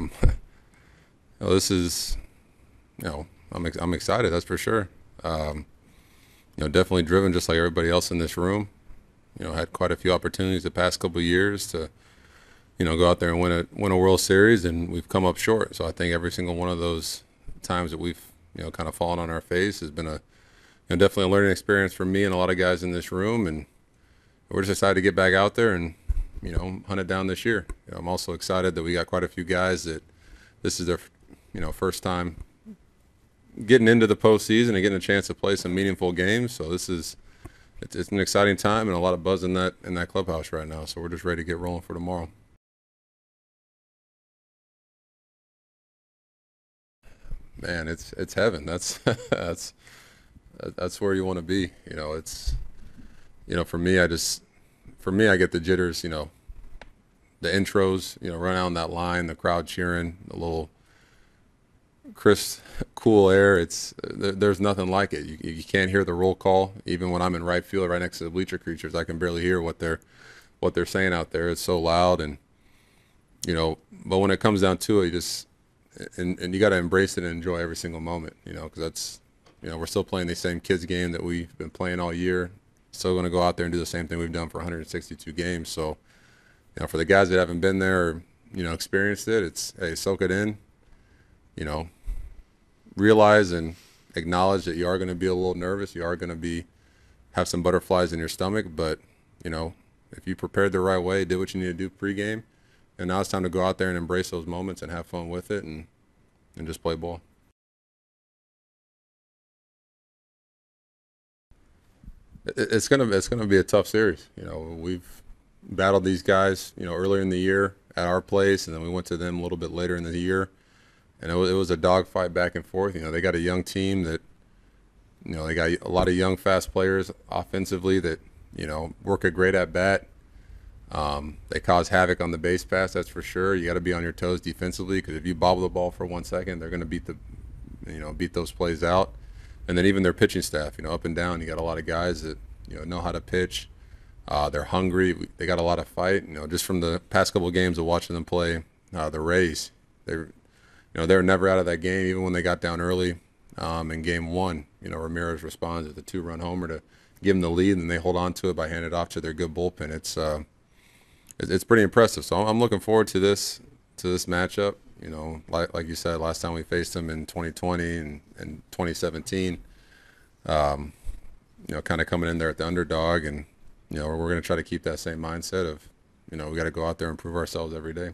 Um, well, this is, you know, I'm ex- I'm excited. That's for sure. Um, you know, definitely driven just like everybody else in this room. You know, had quite a few opportunities the past couple years to, you know, go out there and win a win a World Series, and we've come up short. So I think every single one of those times that we've you know kind of fallen on our face has been a, you know, definitely a learning experience for me and a lot of guys in this room, and we're just excited to get back out there and you know hunt it down this year. You know, I'm also excited that we got quite a few guys that this is their you know first time getting into the postseason and getting a chance to play some meaningful games. So this is it's, it's an exciting time and a lot of buzz in that in that clubhouse right now. So we're just ready to get rolling for tomorrow. Man, it's it's heaven. That's that's that's where you want to be. You know, it's you know for me, I just for me, I get the jitters. You know, the intros. You know, run out that line, the crowd cheering, the little crisp, cool air. It's there, there's nothing like it. You, you can't hear the roll call even when I'm in right field, right next to the bleacher creatures. I can barely hear what they're what they're saying out there. It's so loud, and you know. But when it comes down to it, you just and and you got to embrace it and enjoy every single moment. You know, because that's you know we're still playing the same kids game that we've been playing all year. Still going to go out there and do the same thing we've done for 162 games. So, you know, for the guys that haven't been there, or, you know, experienced it, it's hey, soak it in. You know, realize and acknowledge that you are going to be a little nervous. You are going to be have some butterflies in your stomach, but you know, if you prepared the right way, did what you need to do pregame, and now it's time to go out there and embrace those moments and have fun with it and and just play ball. It's gonna it's gonna be a tough series. You know, we've battled these guys, you know, earlier in the year at our place, and then we went to them a little bit later in the year and it was, it was a dogfight back and forth. You know, they got a young team that, you know, they got a lot of young, fast players offensively that, you know, work a great at bat. Um, they cause havoc on the base paths, that's for sure. You got to be on your toes defensively because if you bobble the ball for one second, they're going to beat the, you know, beat those plays out. And then even their pitching staff, you know, up and down, you got a lot of guys that you know know how to pitch. Uh, they're hungry. They got a lot of fight. You know, just from the past couple of games of watching them play uh, the Rays, they you know, they were never out of that game, even when they got down early um, in game one. You know, Ramirez responds with a two run homer to give them the lead, and they hold on to it by handing it off to their good bullpen. It's uh, it's pretty impressive. So I'm looking forward to this to this matchup. You know, like like you said, last time we faced them in 2020 and, and 2017. Um, you know, kind of coming in there at the underdog, and you know, we're going to try to keep that same mindset of, you know, we got to go out there and prove ourselves every day.